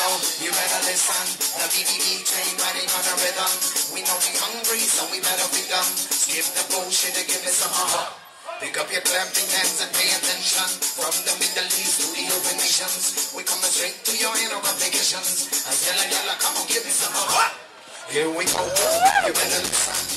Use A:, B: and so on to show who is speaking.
A: so you better listen. The BBB train riding on a rhythm. We know we hungry, so we better be dumb. Skip the bullshit and give me some uh Pick up your clamping hands and pay attention. From the Middle East to the Open nations, we coming straight to your inner complications. As yalla yalla, come on, give me some uh Here we go, you better listen.